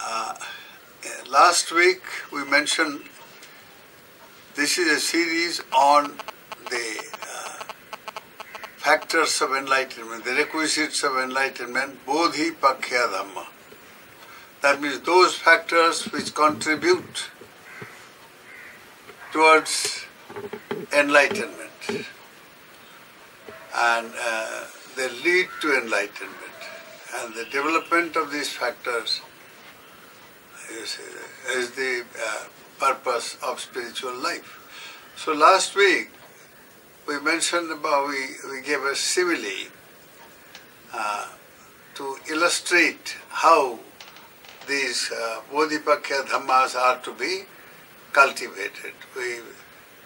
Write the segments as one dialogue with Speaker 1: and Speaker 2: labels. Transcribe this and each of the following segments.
Speaker 1: uh, last week we mentioned this is a series on the uh, factors of enlightenment, the requisites of enlightenment, bodhi pakkhiya dhamma. That means those factors which contribute towards enlightenment and uh, they lead to enlightenment. And the development of these factors is, is the uh, purpose of spiritual life. So last week we mentioned about, we, we gave a simile uh, to illustrate how these uh, Bodhipakkhiya Dhammas are to be cultivated. We,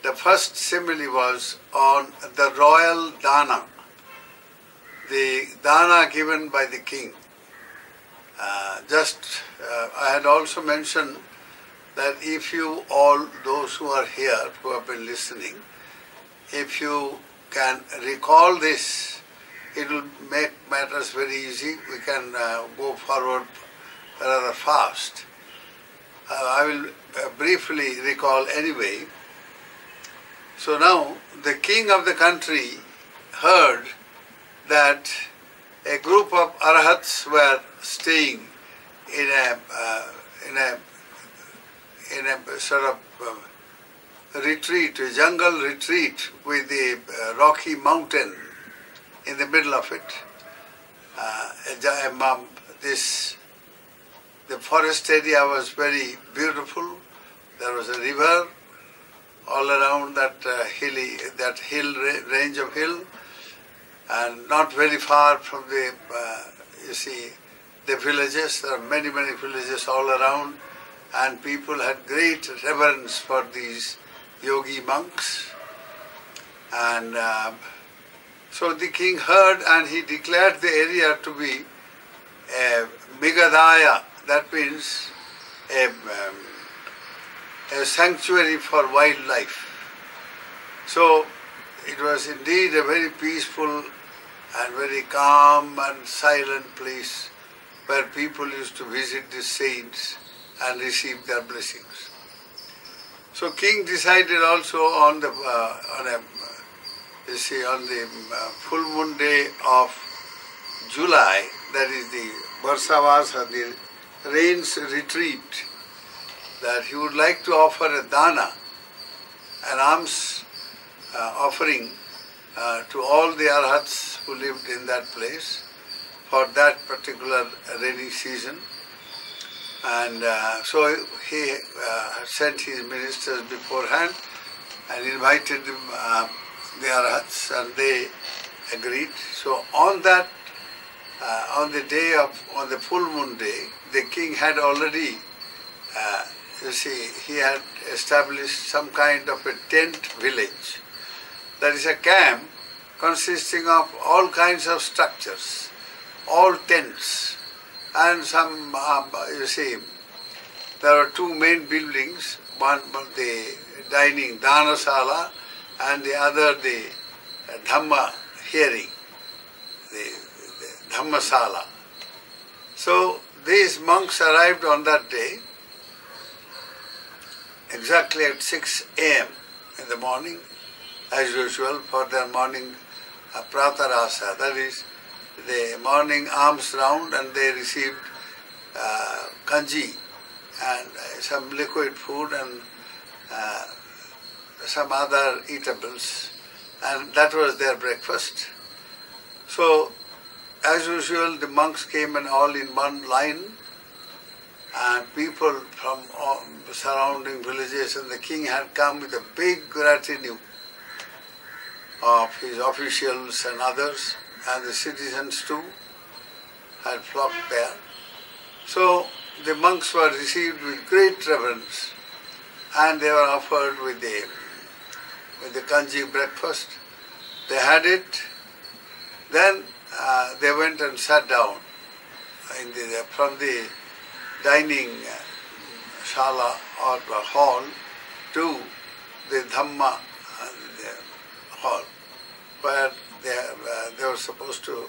Speaker 1: the first simile was on the royal dana, the dana given by the king. Uh, just, uh, I had also mentioned that if you all, those who are here, who have been listening, if you can recall this, it will make matters very easy. We can uh, go forward rather fast. Uh, I will uh, briefly recall anyway. So now, the king of the country heard that a group of arhats were staying in a uh, in a in a sort of uh, retreat, a jungle retreat with a uh, rocky mountain in the middle of it. Uh, this the forest area was very beautiful. There was a river all around that uh, hilly that hill range of hill, and not very far from the uh, you see the villages. There are many many villages all around, and people had great reverence for these yogi monks. And uh, so the king heard, and he declared the area to be a Migadaya. That means a, um, a sanctuary for wildlife. So it was indeed a very peaceful and very calm and silent place where people used to visit the saints and receive their blessings. So king decided also on the uh, on a you see on the uh, full moon day of July, that is the Varsavasa, the rains retreat, that he would like to offer a dana, an alms uh, offering uh, to all the arhats who lived in that place for that particular rainy season. And uh, so he uh, sent his ministers beforehand and invited them, uh, the arhats and they agreed. So on that, uh, on the day of, on the full moon day, the king had already, uh, you see, he had established some kind of a tent village. That is a camp consisting of all kinds of structures, all tents, and some, um, you see, there are two main buildings, one the dining Dhanasala and the other the Dhamma hearing, the, Dhammasala. So these monks arrived on that day exactly at 6 a.m. in the morning, as usual, for their morning uh, pratarasa, that is, the morning alms round, and they received uh, kanji and uh, some liquid food and uh, some other eatables, and that was their breakfast. So, as usual, the monks came and all in one line, and people from surrounding villages, and the king had come with a big retinue of his officials and others, and the citizens too had flocked there. So the monks were received with great reverence, and they were offered with the with the kanji breakfast. They had it. Then uh, they went and sat down in the, from the dining shala or hall. to the Dhamma uh, hall, where they, uh, they were supposed to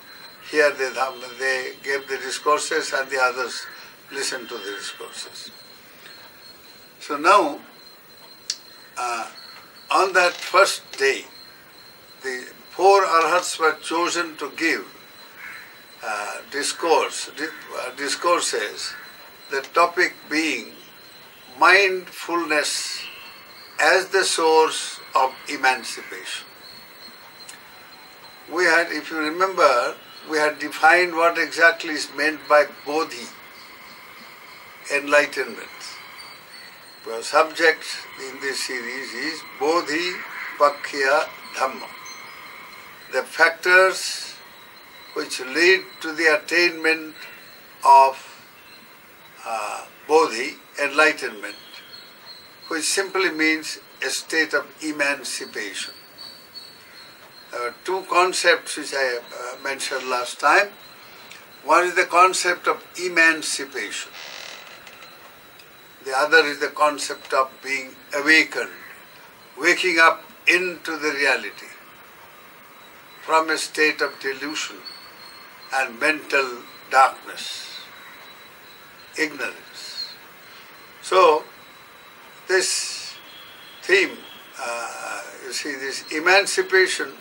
Speaker 1: hear the Dhamma. They gave the discourses and the others listened to the discourses. So now, uh, on that first day, the four arhats were chosen to give uh, discourse, uh, discourses, the topic being mindfulness as the source of emancipation. We had, if you remember, we had defined what exactly is meant by bodhi, enlightenment. The subject in this series is bodhi pakkhiya dhamma. The factors which lead to the attainment of uh, bodhi, enlightenment, which simply means a state of emancipation. There are two concepts which I uh, mentioned last time. One is the concept of emancipation. The other is the concept of being awakened, waking up into the reality from a state of delusion and mental darkness, ignorance. So, this theme, uh, you see, this emancipation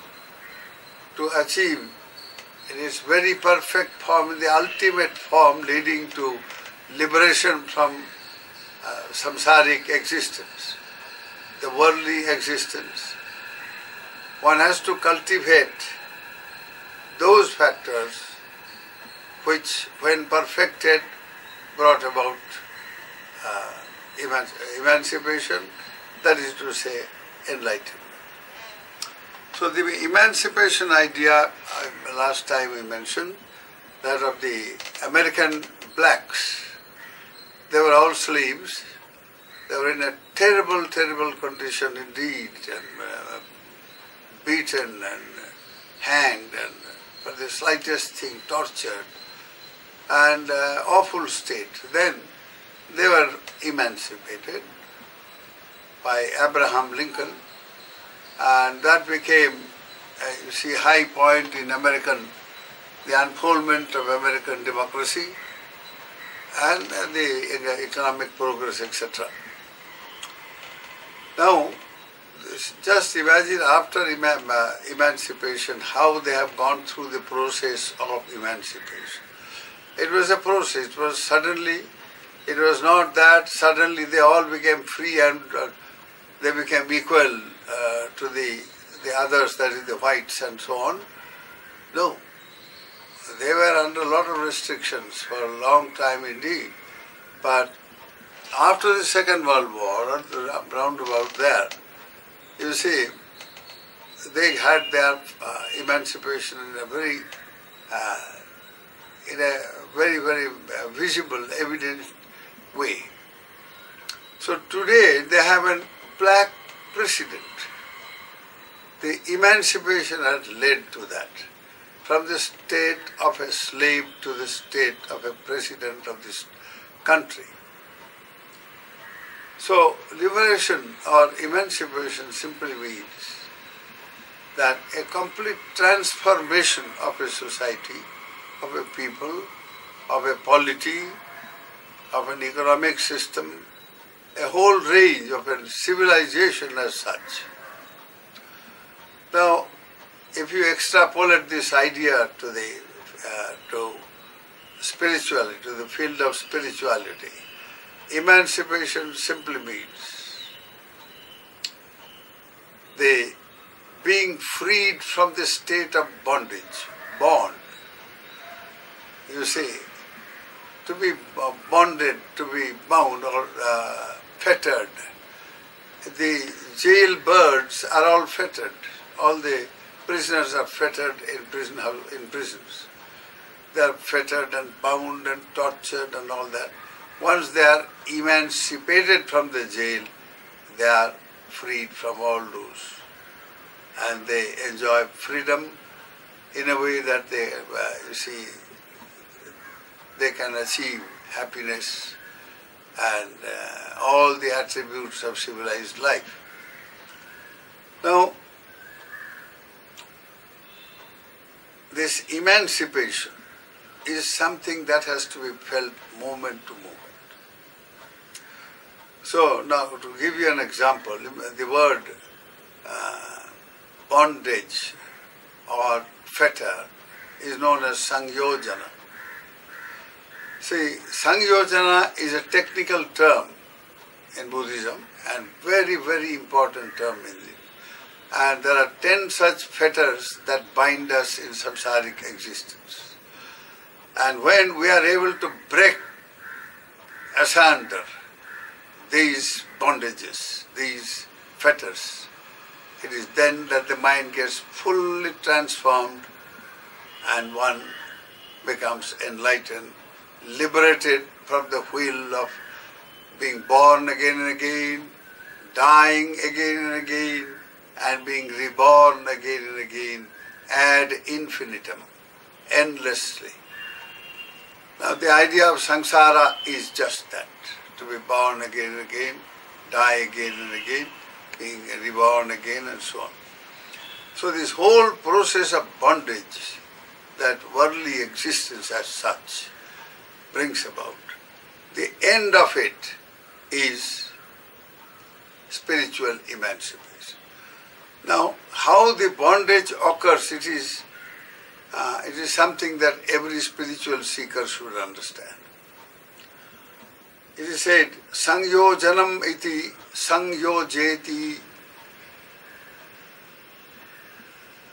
Speaker 1: to achieve in its very perfect form, in the ultimate form, leading to liberation from uh, samsaric existence, the worldly existence. One has to cultivate those factors which, when perfected, brought about uh, emancipation, that is to say, enlightenment. So the emancipation idea, uh, last time we mentioned, that of the American blacks, they were all slaves. They were in a terrible, terrible condition indeed, and uh, beaten and hanged, and for the slightest thing tortured, and uh, awful state. Then they were emancipated by Abraham Lincoln, and that became, uh, you see, high point in American, the unfoldment of American democracy and the economic progress, etc. Now, just imagine after uh, emancipation how they have gone through the process of emancipation. It was a process, it was suddenly, it was not that suddenly they all became free and uh, they became equal uh, to the, the others, that is the whites and so on. No, they were under a lot of restrictions for a long time indeed. But after the Second World War, round about there, you see, they had their uh, emancipation in a very, uh, in a very, very uh, visible, evident way. So today they have a black president. The emancipation had led to that from the state of a slave to the state of a president of this country. So, liberation or emancipation simply means that a complete transformation of a society, of a people, of a polity, of an economic system, a whole range of a civilization as such. Now, if you extrapolate this idea to the uh, to spirituality, to the field of spirituality, emancipation simply means the being freed from the state of bondage, bond. You see, to be bonded, to be bound or uh, fettered. The jail birds are all fettered. All the prisoners are fettered in prison in prisons. They are fettered and bound and tortured and all that. Once they are emancipated from the jail, they are freed from all those. And they enjoy freedom in a way that they, uh, you see, they can achieve happiness and uh, all the attributes of civilized life. Now, this emancipation is something that has to be felt moment to moment. So now to give you an example, the word uh, bondage or fetter is known as sangyojana. See, sangyojana is a technical term in Buddhism and very, very important term in it. And there are ten such fetters that bind us in samsaric existence. And when we are able to break asunder these bondages, these fetters, it is then that the mind gets fully transformed and one becomes enlightened, liberated from the wheel of being born again and again, dying again and again, and being reborn again and again ad infinitum, endlessly. Now the idea of samsara is just that to be born again and again, die again and again, being reborn again and so on. So this whole process of bondage that worldly existence as such brings about, the end of it is spiritual emancipation. Now, how the bondage occurs, it is, uh, it is something that every spiritual seeker should understand. It is said, "Sangyo Sangyojanam iti sangyo sangyojeti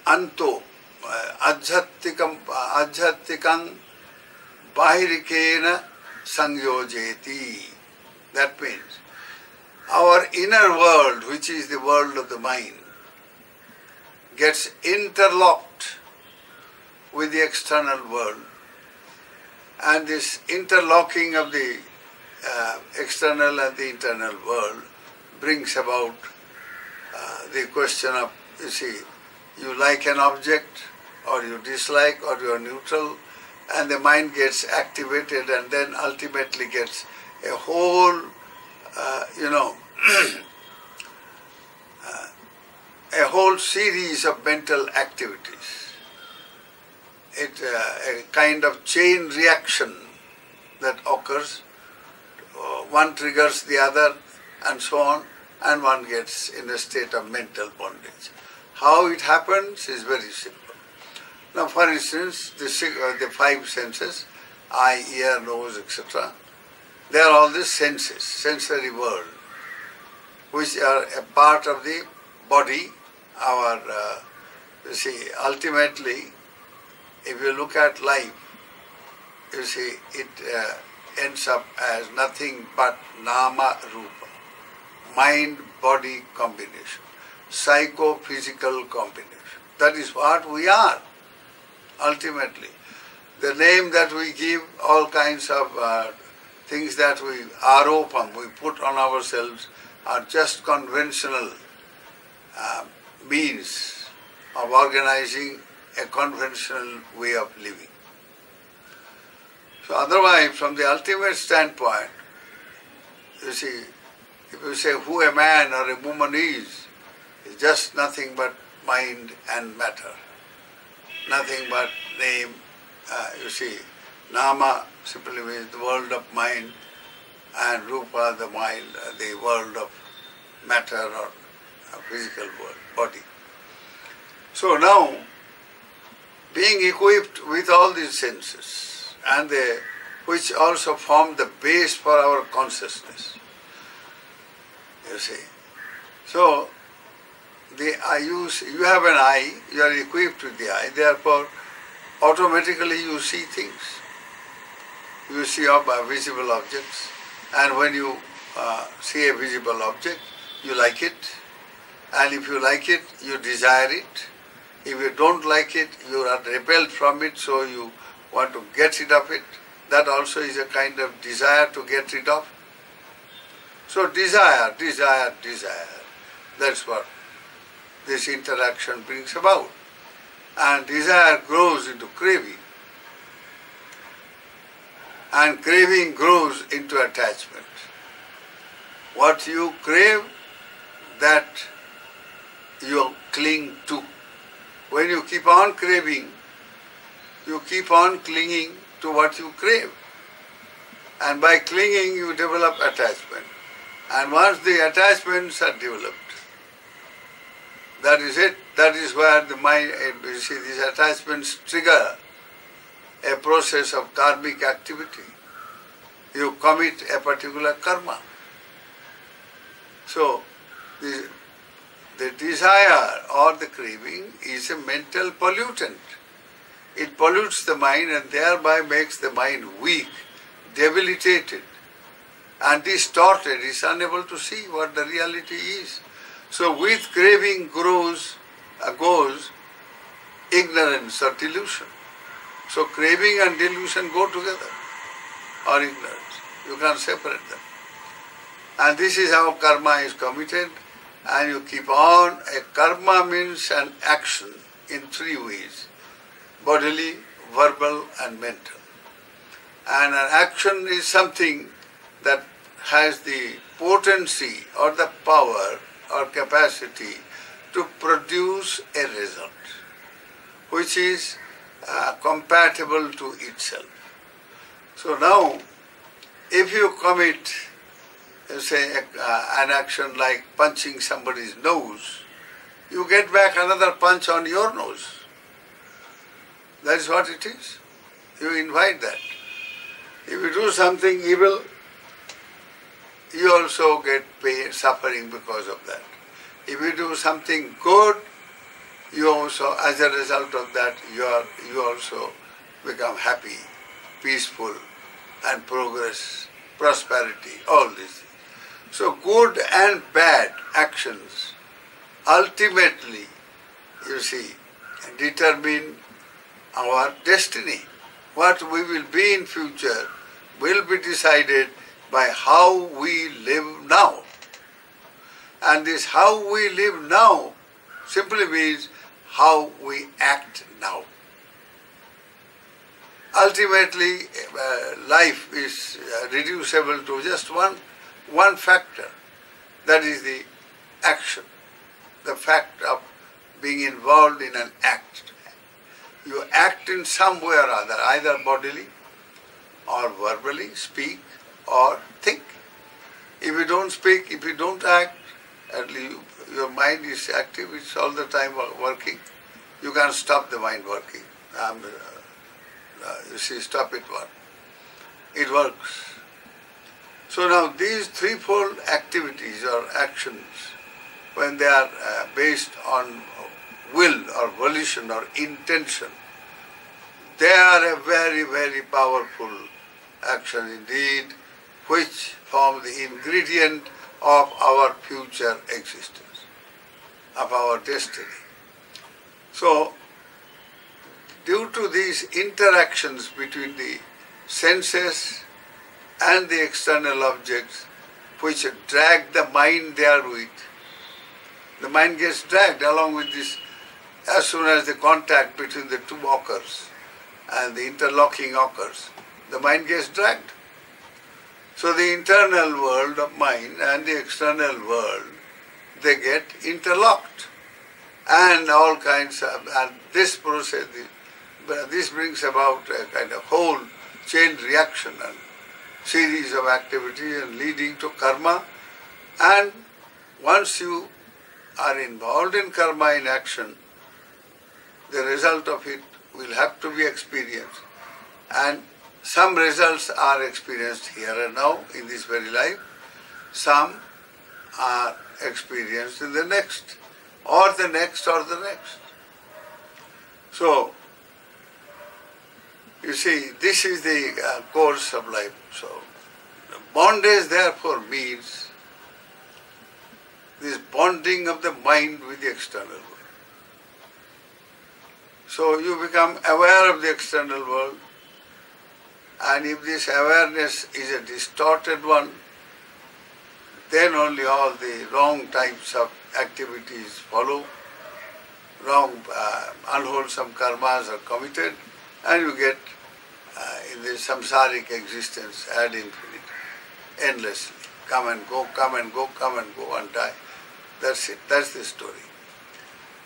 Speaker 1: anto eh, adhyattikam adhyattikam bahirikena sangyojeti. That means our inner world, which is the world of the mind, gets interlocked with the external world. And this interlocking of the uh, external and the internal world brings about uh, the question of, you see, you like an object or you dislike or you are neutral and the mind gets activated and then ultimately gets a whole, uh, you know, uh, a whole series of mental activities. It, uh, a kind of chain reaction that occurs one triggers the other and so on, and one gets in a state of mental bondage. How it happens is very simple. Now, for instance, the, uh, the five senses, eye, ear, nose, etc., they are all the senses, sensory world, which are a part of the body. Our, uh, you see, ultimately, if you look at life, you see, it uh, ends up as nothing but nama rupa, mind body combination, psycho-physical combination. That is what we are ultimately. The name that we give, all kinds of uh, things that we are, aropam, we put on ourselves, are just conventional uh, means of organizing a conventional way of living. So otherwise, from the ultimate standpoint, you see, if you say who a man or a woman is, is just nothing but mind and matter. Nothing but name, uh, you see, nama simply means the world of mind and rupa the mind, uh, the world of matter or physical world, body. So now, being equipped with all these senses, and they, which also form the base for our consciousness. You see. So, the eye, you, you have an eye, you are equipped with the eye, therefore automatically you see things. You see visible objects, and when you uh, see a visible object, you like it, and if you like it, you desire it. If you don't like it, you are repelled from it, so you want to get rid of it. That also is a kind of desire to get rid of. So desire, desire, desire. That's what this interaction brings about. And desire grows into craving. And craving grows into attachment. What you crave, that you cling to. When you keep on craving, you keep on clinging to what you crave. And by clinging, you develop attachment. And once the attachments are developed, that is it. That is where the mind, eh, you see, these attachments trigger a process of karmic activity. You commit a particular karma. So, the, the desire or the craving is a mental pollutant. It pollutes the mind and thereby makes the mind weak, debilitated, and distorted, is unable to see what the reality is. So with craving grows, uh, goes ignorance or delusion. So craving and delusion go together, or ignorance. You can't separate them. And this is how karma is committed, and you keep on. A karma means an action in three ways bodily, verbal, and mental. And an action is something that has the potency or the power or capacity to produce a result which is uh, compatible to itself. So now, if you commit, say, uh, an action like punching somebody's nose, you get back another punch on your nose. That is what it is. You invite that. If you do something evil, you also get pain, suffering because of that. If you do something good, you also, as a result of that, you, are, you also become happy, peaceful, and progress, prosperity, all these things. So good and bad actions ultimately, you see, determine our destiny. What we will be in future will be decided by how we live now. And this how we live now simply means how we act now. Ultimately, uh, life is uh, reducible to just one, one factor, that is the action, the fact of being involved in an act. You act in some way or other, either bodily or verbally, speak or think. If you don't speak, if you don't act, at least your mind is active, it's all the time working. You can't stop the mind working. Uh, uh, you see, stop it one. It works. So now these threefold activities or actions, when they are uh, based on will or volition or intention, they are a very, very powerful action indeed, which form the ingredient of our future existence, of our destiny. So, due to these interactions between the senses and the external objects, which drag the mind therewith, the mind gets dragged along with this as soon as the contact between the two occurs and the interlocking occurs, the mind gets dragged. So the internal world of mind and the external world, they get interlocked. And all kinds of, and this process, this brings about a kind of whole chain reaction and series of activities and leading to karma. And once you are involved in karma in action, the result of it will have to be experienced. And some results are experienced here and now in this very life. Some are experienced in the next, or the next, or the next. So, you see, this is the uh, course of life. So, the bondage therefore means this bonding of the mind with the external world. So you become aware of the external world, and if this awareness is a distorted one, then only all the wrong types of activities follow, wrong, uh, unwholesome karmas are committed, and you get uh, in the samsaric existence ad infinitum, endlessly. come and go, come and go, come and go and die. That's it, that's the story.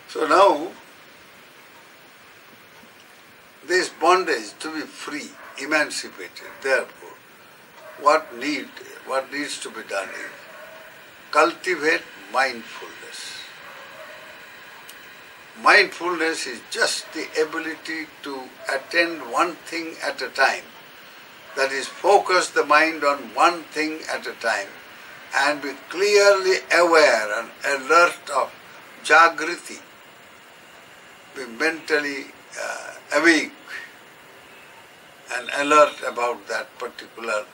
Speaker 1: So now, this bondage to be free, emancipated, therefore, what need, what needs to be done is cultivate mindfulness. Mindfulness is just the ability to attend one thing at a time. That is, focus the mind on one thing at a time and be clearly aware and alert of Jagriti. Be mentally uh, awake and alert about that particular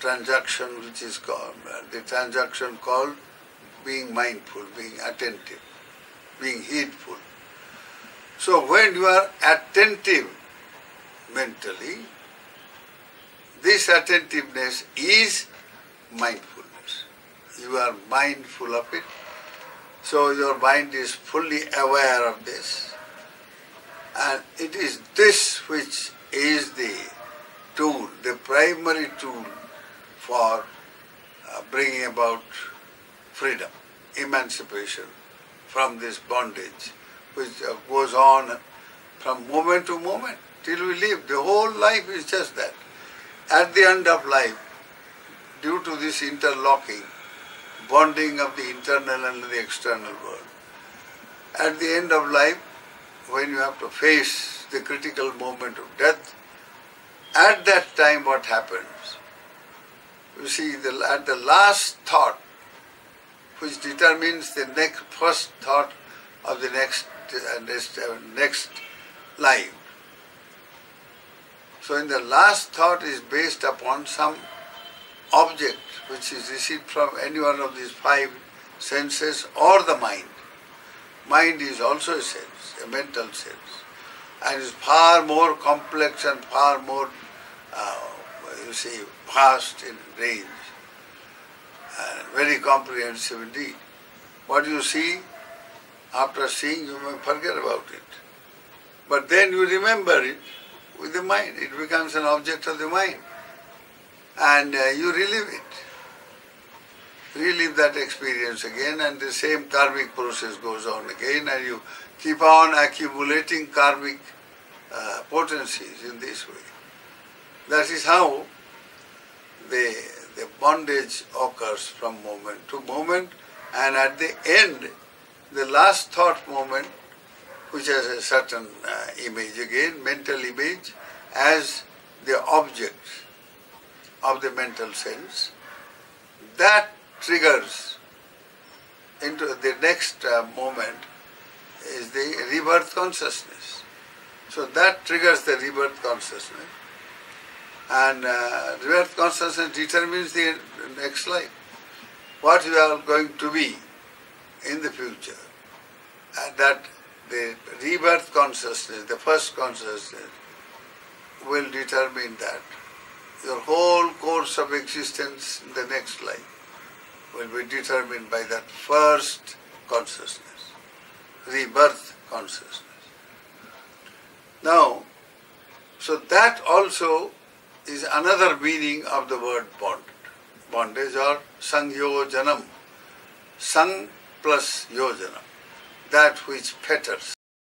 Speaker 1: transaction which is called, uh, the transaction called being mindful, being attentive, being heedful. So when you are attentive mentally, this attentiveness is mindfulness. You are mindful of it. So your mind is fully aware of this. And it is this which is the tool, the primary tool for uh, bringing about freedom, emancipation from this bondage which uh, goes on from moment to moment till we live. The whole life is just that. At the end of life, due to this interlocking, bonding of the internal and the external world, at the end of life, when you have to face the critical moment of death, at that time what happens? You see, the, at the last thought, which determines the next first thought of the next uh, next, uh, next life. So in the last thought is based upon some object which is received from any one of these five senses or the mind. Mind is also a sense, a mental sense, and is far more complex and far more, uh, you see, vast in range, and very comprehensive indeed. What you see after seeing, you may forget about it. But then you remember it with the mind. It becomes an object of the mind. And uh, you relive it. Relive that experience again, and the same karmic process goes on again, and you keep on accumulating karmic uh, potencies in this way. That is how the, the bondage occurs from moment to moment, and at the end, the last thought moment, which has a certain uh, image again, mental image, as the object of the mental sense, that triggers into the next uh, moment is the rebirth consciousness. So that triggers the rebirth consciousness. And uh, rebirth consciousness determines the next life. What you are going to be in the future. And that the rebirth consciousness, the first consciousness, will determine that. Your whole course of existence in the next life will be determined by that first consciousness, rebirth consciousness. Now, so that also is another meaning of the word bond. Bondage or sangyo janam. Sang plus yojanam. that which fetters.